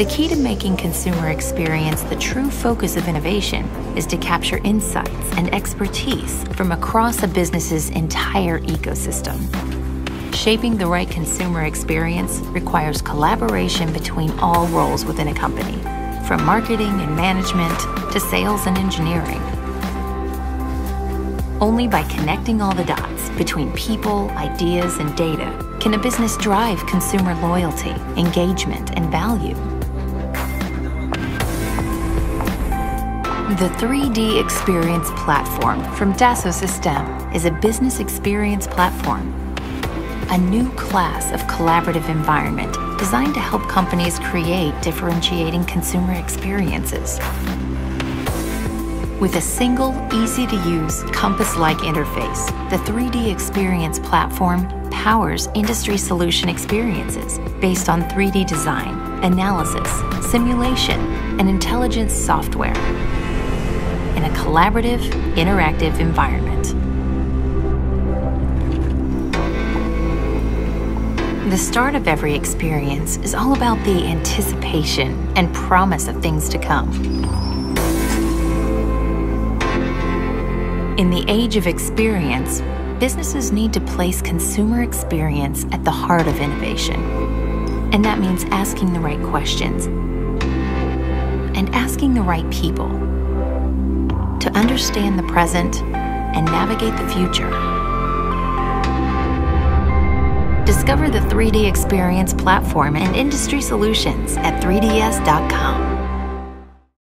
The key to making consumer experience the true focus of innovation is to capture insights and expertise from across a business's entire ecosystem. Shaping the right consumer experience requires collaboration between all roles within a company, from marketing and management to sales and engineering. Only by connecting all the dots between people, ideas, and data can a business drive consumer loyalty, engagement, and value. The 3D Experience Platform from Dassault Systèmes is a business experience platform, a new class of collaborative environment designed to help companies create differentiating consumer experiences. With a single, easy-to-use, compass-like interface, the 3D Experience platform powers industry solution experiences based on 3D design, analysis, simulation, and intelligence software in a collaborative, interactive environment. The start of every experience is all about the anticipation and promise of things to come. In the age of experience, businesses need to place consumer experience at the heart of innovation. And that means asking the right questions and asking the right people understand the present and navigate the future. Discover the 3D Experience platform and industry solutions at 3ds.com.